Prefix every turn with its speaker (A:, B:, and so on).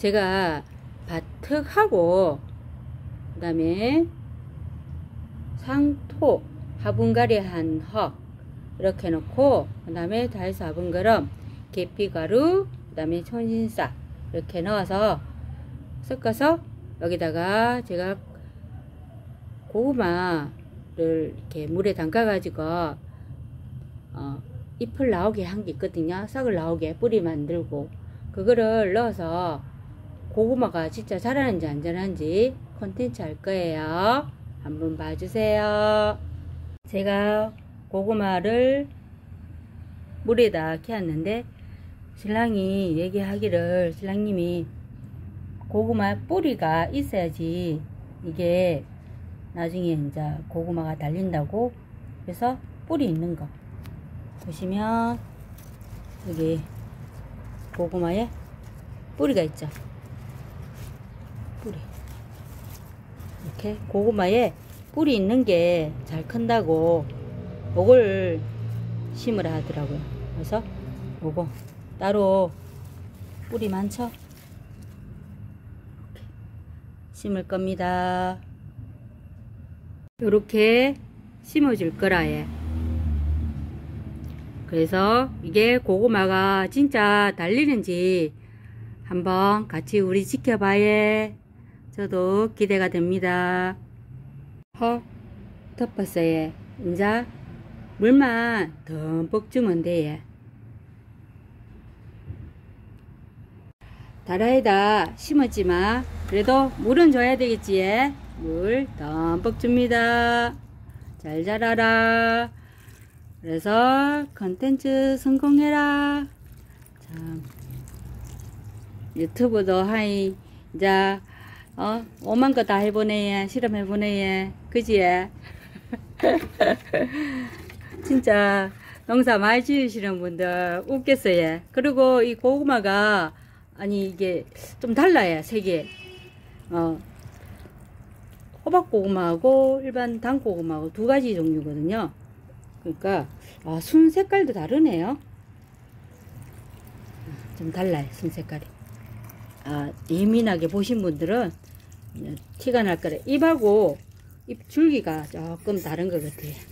A: 제가 바특하고 그 다음에 상토 화분가리 한헉 이렇게 넣고 그 다음에 다해서 화분가름 계피가루 그 다음에 천신사 이렇게 넣어서 섞어서 여기다가 제가 고구마를 이렇게 물에 담가 가지고 어, 잎을 나오게 한 게 있거든요. 싹을 나오게 뿌리 만들고. 그거를 넣어서 고구마가 진짜 자라는지 안 자라는지 콘텐츠 할 거예요. 한번 봐주세요. 제가 고구마를 물에다 키웠는데 신랑이 얘기하기를 신랑님이 고구마 뿌리가 있어야지 이게 나중에 이제 고구마가 달린다고 그래서 뿌리 있는 거. 보시면 여기 고구마에 뿌리가 있죠 뿌리. 이렇게 고구마에 뿌리 있는 게 잘 큰다고 요걸 심으라 하더라고요. 그래서 요거 따로 뿌리 많죠 이렇게 심을 겁니다. 요렇게 심어줄 거라 해 그래서 이게 고구마가 진짜 달리는지 한번 같이 우리 지켜봐야 저도 기대가 됩니다. 허 덮었어요 이제 물만 듬뿍 주면 돼 다라에다 심었지만 그래도 물은 줘야 되겠지. 물 듬뿍 줍니다. 잘 자라라. 그래서 컨텐츠 성공해라. 참. 유튜브도 하이. 이제 어? 오만 거 다 해보네 실험해보네 그지? 진짜 농사 많이 지으시는 분들 웃겠어요. 그리고 이 고구마가 아니 이게 좀 달라요 색이 어. 호박고구마하고 일반 단고구마하고 두 가지 종류거든요. 그러니까 아, 순 색깔도 다르네요. 좀 달라요 순 색깔이. 아 예민하게 보신 분들은 티가 날 거래. 잎하고 잎 줄기가 조금 다른 것 같아요